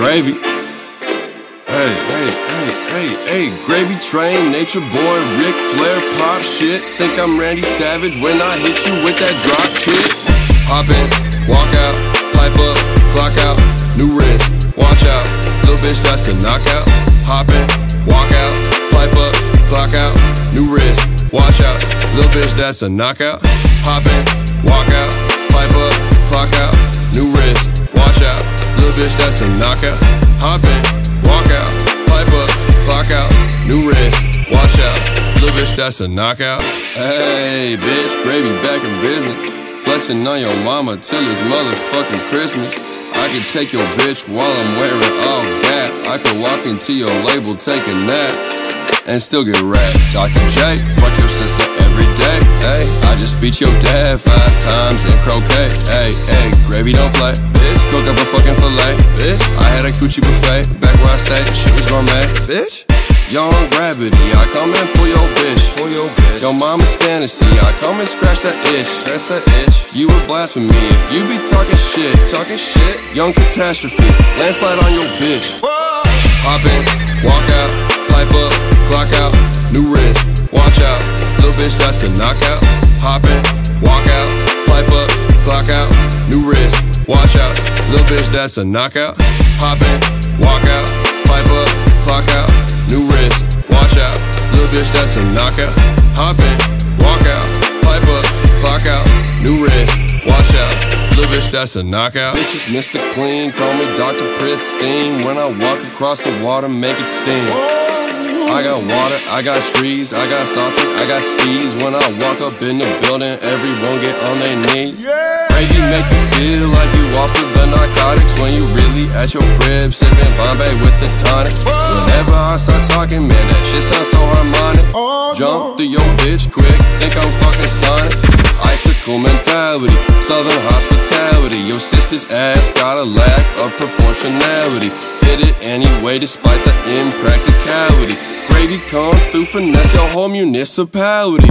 gravy. Hey, hey, hey, hey, hey, gravy train, nature boy, Ric Flair, pop shit. Think I'm Randy Savage when I hit you with that drop kick. Hop in, walk out, pipe up, clock out, new wrist, watch out. Little bitch, that's a knockout. Hop in, walk out, pipe up, clock out, new wrist, watch out. Little bitch, that's a knockout. Hop in, walk out, pipe up, clock out, bitch, Gap's a knockout. Hop in, walk out, pipe up, clock out, new wrist, watch out. Little bitch, that's a knockout. Hey, bitch, gravy back in business. Flexing on your mama till it's motherfucking Christmas. I can take your bitch while I'm wearing all that. I could walk into your label, take a nap, and still get raps. Dr. J, fuck your sister beat your dad five times in croquet. Hey, hey, gravy don't play. Bitch, cook up a fucking fillet. Bitch, I had a coochie buffet back where I stayed. Shit was gourmet. Bitch. Young gravity, I come and pull your bitch. Pull your bitch. Your mama's fantasy, I come and scratch that itch. Scratch that itch. You would blaspheme me if you be talking shit. Talking shit. Young catastrophe, landslide on your bitch. Whoa. Hop in, walk out, pipe up, clock out, new wrist, watch out. Little bitch, that's a knockout. Hop in, walk out, pipe up, clock out, new wrist, watch out. Little bitch, that's a knockout. Hop in, walk out, pipe up, clock out, new wrist, watch out. Little bitch, that's a knockout. Hop in, walk out, pipe up, clock out, new wrist, watch out. Little bitch, that's a knockout. Bitches, Mr. Clean, call me Dr. Pristine. When I walk across the water, make it steam. I got water, I got trees, I got sausage, I got steez. When I walk up in the building, everyone get on their knees. Gravy make you feel like you off of the narcotics when you really at your crib sipping Bombay with the tonic. Whenever I start talking, man, that shit sounds so harmonic. Oh, Jump through your bitch quick, think I'm fucking Sonic. Icicle mentality, southern hospitality. Your sister's ass got a lack of proportionality. Hit it anyway despite the impracticality. Gravy come through, finesse your whole municipality.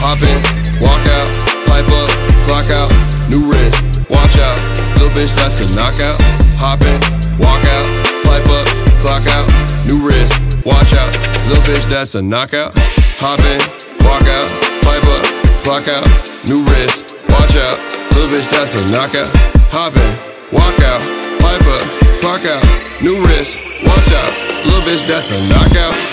Hop in, walk out, pipe up, clock out, new wrist, watch out. Little bitch, that's a knockout. Hop in, walk out, pipe up, clock out, new wrist, watch out. Little bitch, that's a knockout. Hop in, walk out, pipe up, clock out, new wrist, watch out. Little bitch, that's a knockout. Hop in, walk out, pipe up, clock out, new wrist, watch out. Little bitch, that's a knockout.